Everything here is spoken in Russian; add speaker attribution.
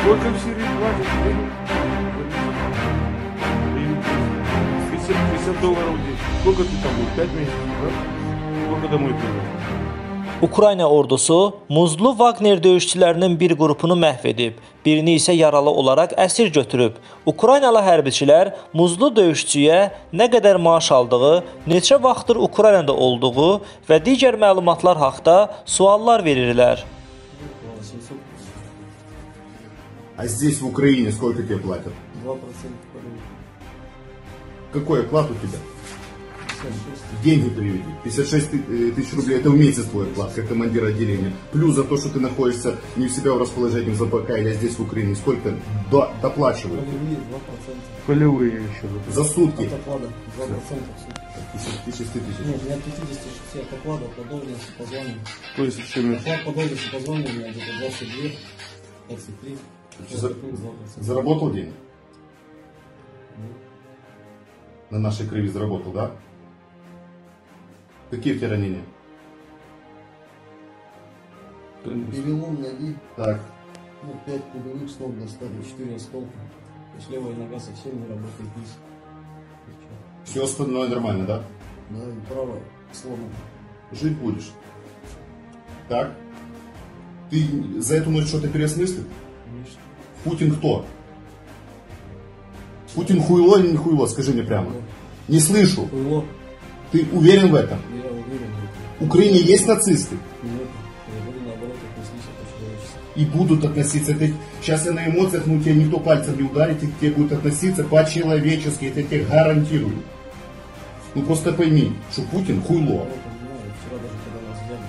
Speaker 1: Сколько в Сирии платят? Им 50, 50 долларов в день. Сколько ты там был? 5 месяцев, да? Сколько домой придешь?
Speaker 2: Ukrayna ordusu muzlu Wagner döyüşçülərinin bir qrupunu məhv edib, birini isə yaralı olaraq əsir götürüb. Ukraynalı hərbiçilər muzlu döyüşçüyə nə qədər maaş aldığı, neçə vaxtdır Ukraynada olduğu və digər məlumatlar haqqında suallar verirlər.
Speaker 3: А здесь, в Украине, сколько тебе платят?
Speaker 4: 2% половины.
Speaker 3: Какой оклад у тебя?
Speaker 4: 56.
Speaker 3: Деньги переведи. 56 ты- э, тысяч рублей это в месяц твой оклад, как командир отделения. Плюс за то, что ты находишься не у себя в расположении в ЗПК или здесь в Украине, сколько до- доплачивают?
Speaker 4: Полевые 2%.
Speaker 1: Полевые еще. да.
Speaker 3: За сутки.
Speaker 4: От оклада 2% в сутки.
Speaker 3: 56 тысяч.
Speaker 4: Нет, не от 56 от оклада по должности по званию.
Speaker 1: То есть чем
Speaker 4: Оклад по должности по званию у меня где-то 22, 23.
Speaker 3: За-
Speaker 4: Вот плюс 2%.
Speaker 3: Заработал денег? На нашей крови заработал, да? Какие у тебя ранения?
Speaker 4: Перелом ноги,
Speaker 3: Так.
Speaker 4: ну, 5 кубовых с ног достали, 4 осколка. То есть левая нога совсем не работает здесь.
Speaker 3: Все остальное нормально, да?
Speaker 4: Да, и правая сломана.
Speaker 3: Жить будешь. Так? Ты за эту ночь что-то переосмыслил?
Speaker 4: Конечно.
Speaker 3: Путин кто? Путин хуйло или не хуйло? Скажи мне прямо. Не слышу.
Speaker 4: Хуйло,
Speaker 3: Ты уверен в этом?
Speaker 4: я уверен в
Speaker 3: Украине есть нацисты?
Speaker 4: Нет.
Speaker 3: И будут относиться. Ты, сейчас я на эмоциях, ну тебе никто пальцем не ударит, и к тебе будут относиться по-человечески, это я тебе гарантирую. Ну просто пойми, что Путин хуйло.
Speaker 4: Я понимаю, вчера даже когда нас взяли.